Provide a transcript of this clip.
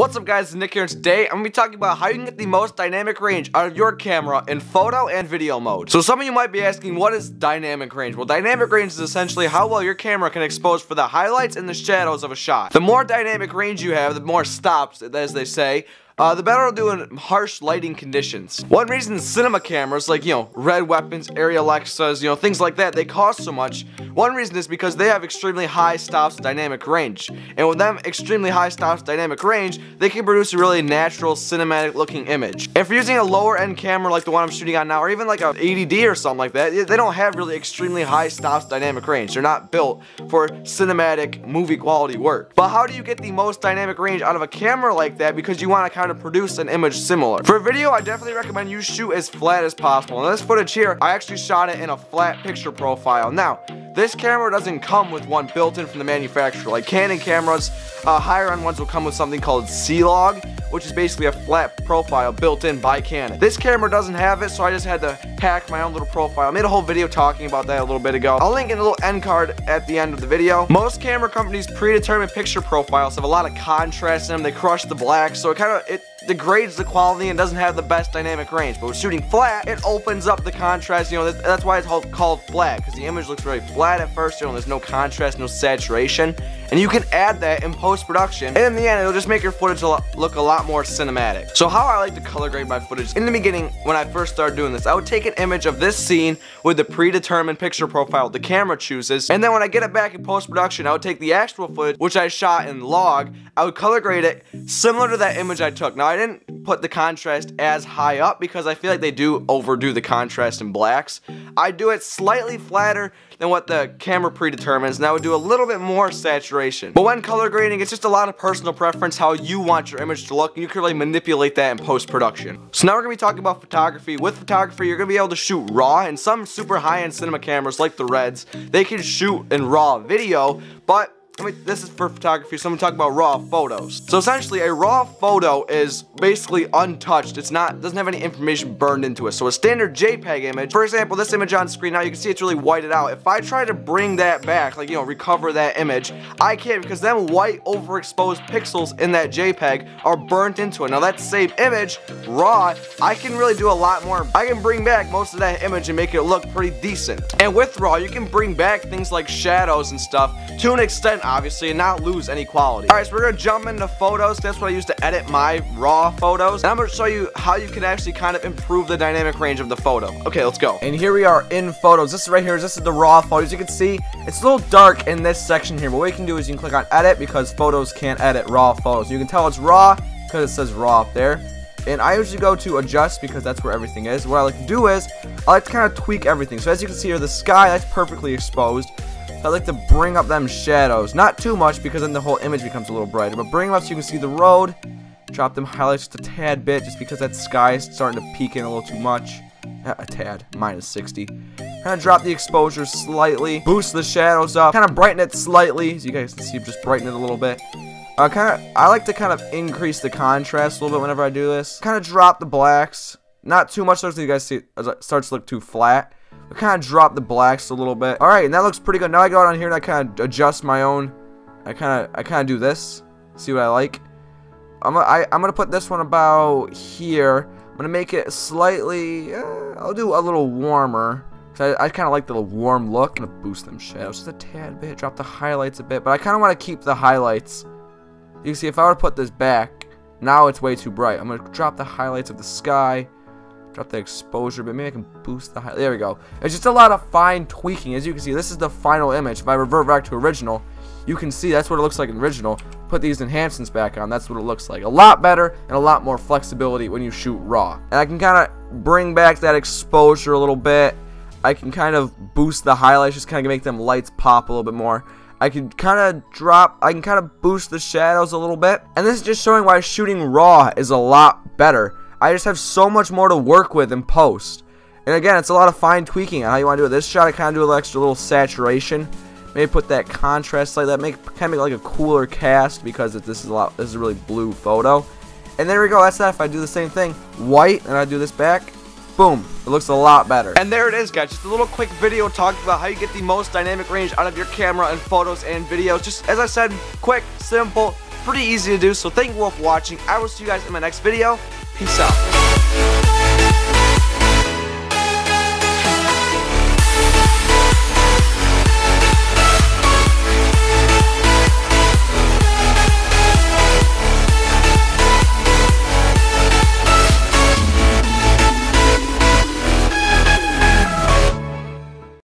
What's up guys, it's Nick here and today I'm going to be talking about how you can get the most dynamic range out of your camera in photo and video mode. So some of you might be asking what is dynamic range? Well dynamic range is essentially how well your camera can expose for the highlights and the shadows of a shot. The more dynamic range you have, the more stops as they say, uh, the better it'll do in harsh lighting conditions. One reason cinema cameras, like, you know, Red Weapons, Arri Alexas, you know, things like that, they cost so much. One reason is because they have extremely high stops dynamic range. And with them extremely high stops dynamic range, they can produce a really natural cinematic looking image. If you're using a lower end camera like the one I'm shooting on now, or even like a 80D or something like that, they don't have really extremely high stops dynamic range. They're not built for cinematic movie quality work. But how do you get the most dynamic range out of a camera like that because you want to kind to produce an image similar. For video, I definitely recommend you shoot as flat as possible. In this footage here, I actually shot it in a flat picture profile. Now, this camera doesn't come with one built in from the manufacturer. Like Canon cameras, uh, higher end ones will come with something called C-Log, which is basically a flat profile built in by Canon. This camera doesn't have it, so I just had to hack my own little profile. I made a whole video talking about that a little bit ago. I'll link in a little end card at the end of the video. Most camera companies' predetermined picture profiles have a lot of contrast in them. They crush the black, so it kind of, it degrades the quality and doesn't have the best dynamic range. But with shooting flat, it opens up the contrast. You know, that's why it's called flat, because the image looks very flat at first. You know, there's no contrast, no saturation. And you can add that in post-production. And in the end, it'll just make your footage look a lot more cinematic. So how I like to color grade my footage, in the beginning, when I first started doing this, I would take an image of this scene with the predetermined picture profile the camera chooses. And then when I get it back in post-production, I would take the actual footage, which I shot in log, I would color grade it similar to that image I took. Now, I didn't put the contrast as high up because I feel like they do overdo the contrast in blacks. I do it slightly flatter than what the camera predetermines, and I would do a little bit more saturation. But when color grading, it's just a lot of personal preference how you want your image to look, and you can really manipulate that in post-production. So now we're to be talking about photography. With photography, you're going to be able to shoot raw, and some super high-end cinema cameras like the Reds, they can shoot in raw video, but I mean, this is for photography, so I'm gonna talk about raw photos. So essentially, a raw photo is basically untouched. It's not, doesn't have any information burned into it. So a standard JPEG image, for example, this image on screen now, you can see it's really whited out. If I try to bring that back, like, you know, recover that image, I can't because then white overexposed pixels in that JPEG are burnt into it. Now that same image, raw, I can really do a lot more. I can bring back most of that image and make it look pretty decent. And with raw, you can bring back things like shadows and stuff to an extent obviously, and not lose any quality. Alright, so we're gonna jump into photos. That's what I use to edit my raw photos. And I'm gonna show you how you can actually kind of improve the dynamic range of the photo. Okay, let's go. And here we are in photos. This right here is this is the raw photos. You can see it's a little dark in this section here. But what you can do is you can click on edit because photos can't edit raw photos. You can tell it's raw because it says raw up there. And I usually go to adjust because that's where everything is. What I like to do is, I like to kind of tweak everything. So as you can see here, the sky, that's perfectly exposed. I like to bring up them shadows. Not too much because then the whole image becomes a little brighter. But bring them up so you can see the road. Drop them highlights just a tad bit just because that sky is starting to peek in a little too much. A tad. Minus 60. Kind of drop the exposure slightly. Boost the shadows up. Kind of brighten it slightly. So you guys can see just brighten it a little bit. Uh, kind of, I like to kind of increase the contrast a little bit whenever I do this. Kind of drop the blacks. Not too much so you guys see it starts to look too flat. I kind of drop the blacks a little bit. All right, and that looks pretty good. Now I go down here and I kind of adjust my own. I kind of I kind of do this. See what I like. I'm gonna, I, I'm gonna put this one about here. I'm gonna make it slightly. Uh, I'll do a little warmer. Cause I, I kind of like the warm look. I'm gonna boost them shadows just a tad bit. Drop the highlights a bit, but I kind of want to keep the highlights. You can see if I were to put this back, now it's way too bright. I'm gonna drop the highlights of the sky. Drop the exposure, but maybe I can boost the height. There we go. It's just a lot of fine tweaking. As you can see, this is the final image. If I revert back to original, you can see that's what it looks like in original. Put these enhancements back on, that's what it looks like. A lot better and a lot more flexibility when you shoot raw. And I can kind of bring back that exposure a little bit. I can kind of boost the highlights, just kind of make them lights pop a little bit more. I can kind of drop, I can kind of boost the shadows a little bit. And this is just showing why shooting raw is a lot better. I just have so much more to work with in post. And again, it's a lot of fine tweaking on how you want to do it. This shot, I kind of do a little extra little saturation. Maybe put that contrast like that. Make kind of make like a cooler cast because this is a lot. This is a really blue photo. And there we go. That's that. If I do the same thing, white, and I do this back, boom, it looks a lot better. And there it is, guys. Just a little quick video talking about how you get the most dynamic range out of your camera and photos and videos. Just as I said, quick, simple, pretty easy to do, so thank you all for watching. I will see you guys in my next video. Peace out.